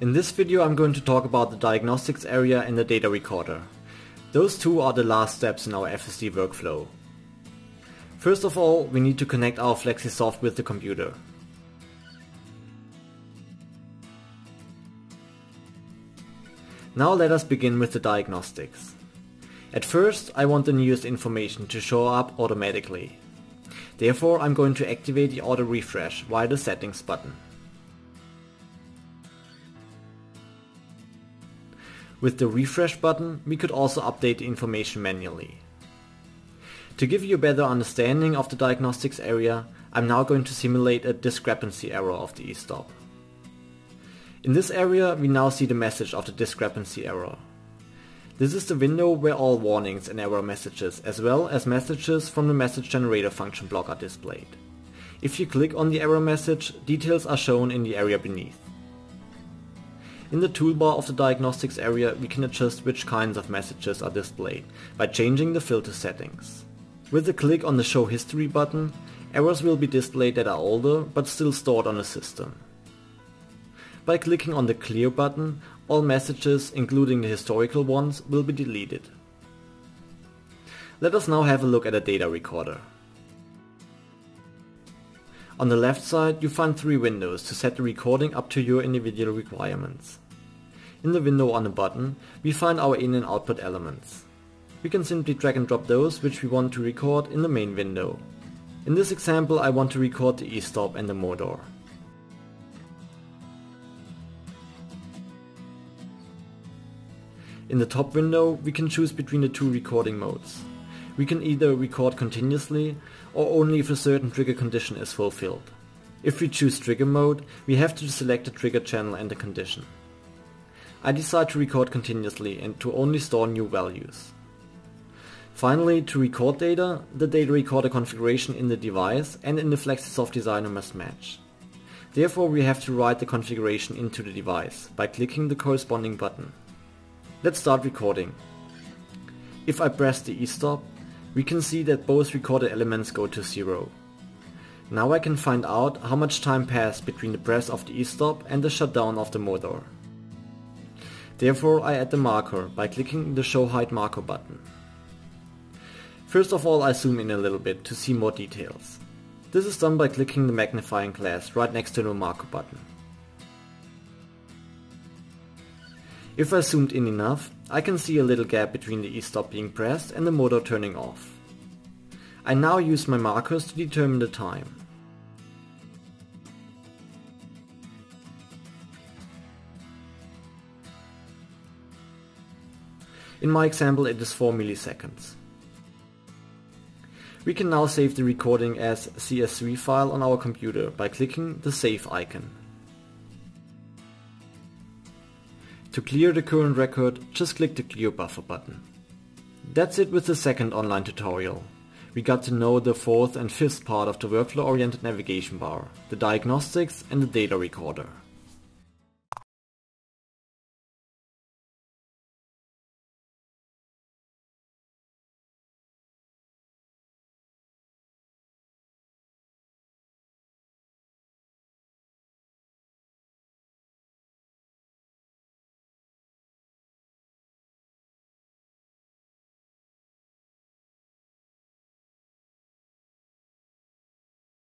In this video I'm going to talk about the diagnostics area and the data recorder. Those two are the last steps in our FSD workflow. First of all, we need to connect our Flexi Soft with the computer. Now let us begin with the diagnostics. At first, I want the newest information to show up automatically. Therefore, I'm going to activate the auto refresh via the settings button. With the refresh button, we could also update the information manually. To give you a better understanding of the diagnostics area, I'm now going to simulate a discrepancy error of the eStop. In this area, we now see the message of the discrepancy error. This is the window where all warnings and error messages as well as messages from the message generator function block are displayed. If you click on the error message, details are shown in the area beneath. In the toolbar of the diagnostics area we can adjust which kinds of messages are displayed by changing the filter settings. With a click on the show history button, errors will be displayed that are older but still stored on the system. By clicking on the clear button, all messages, including the historical ones, will be deleted. Let us now have a look at a data recorder. On the left side you find three windows to set the recording up to your individual requirements. In the window on the button, we find our in and output elements. We can simply drag and drop those which we want to record in the main window. In this example I want to record the e-stop and the motor. In the top window we can choose between the two recording modes. We can either record continuously or only if a certain trigger condition is fulfilled. If we choose trigger mode, we have to select the trigger channel and the condition. I decide to record continuously and to only store new values. Finally, to record data, the data recorder configuration in the device and in the Flexi Soft Designer must match. Therefore we have to write the configuration into the device by clicking the corresponding button. Let's start recording. If I press the e-stop, we can see that both recorded elements go to zero. Now I can find out how much time passed between the press of the e-stop and the shutdown of the motor. Therefore I add the marker by clicking the show height marker button. First of all I zoom in a little bit to see more details. This is done by clicking the magnifying glass right next to the marker button. If I zoomed in enough, I can see a little gap between the e-stop being pressed and the motor turning off. I now use my markers to determine the time. In my example it is 4 milliseconds. We can now save the recording as CSV file on our computer by clicking the save icon. To clear the current record, just click the clear buffer button. That's it with the second online tutorial. We got to know the fourth and fifth part of the workflow oriented navigation bar, the diagnostics and the data recorder.